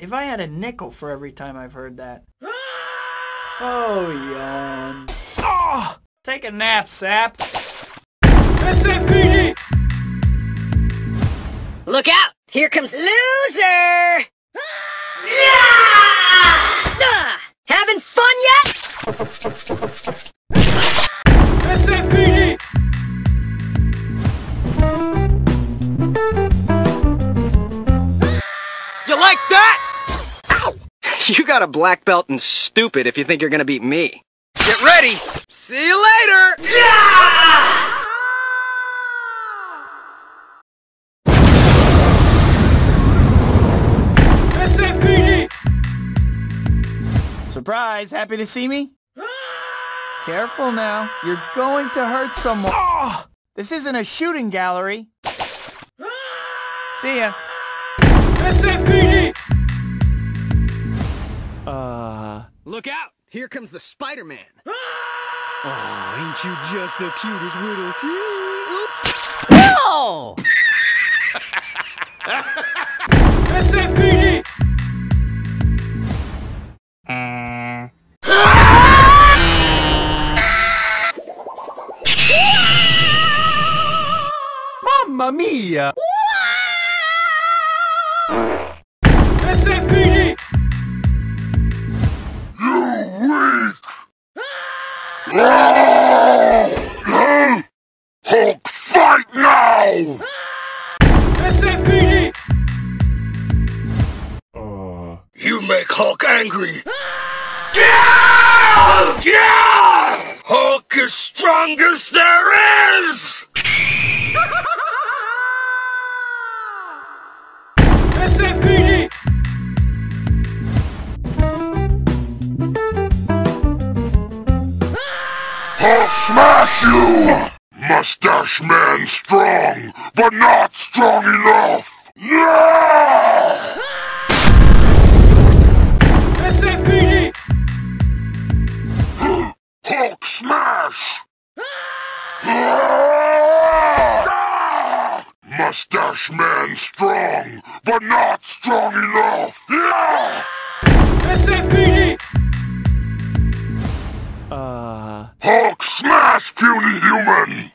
If I had a nickel for every time I've heard that. Oh, yawn. Oh! Take a nap, sap. SMPD! Look out! Here comes loser! Ah! Having fun yet? SMPD! You like that? Ow! You got a black belt and stupid if you think you're gonna beat me. Get ready! See you later! SMPD! Surprise, happy to see me? Ah! Careful now, you're going to hurt someone. Oh! This isn't a shooting gallery. Ah! See ya. SMPD! Uh... Look out! Here comes the Spider-Man. Oh, ain't you just the cutest little thing? Oops! No! Mamma mia! SMPD! Hulk, fight now! SMPD! You make Hulk angry. Yeah! Yeah! Hulk is strongest there I'll smash you! Mustache Man strong, but not strong enough! Yeah! Hulk smash! Mustache Man strong, but not strong enough! Yeah! SMPD! Hulk smash, puny human!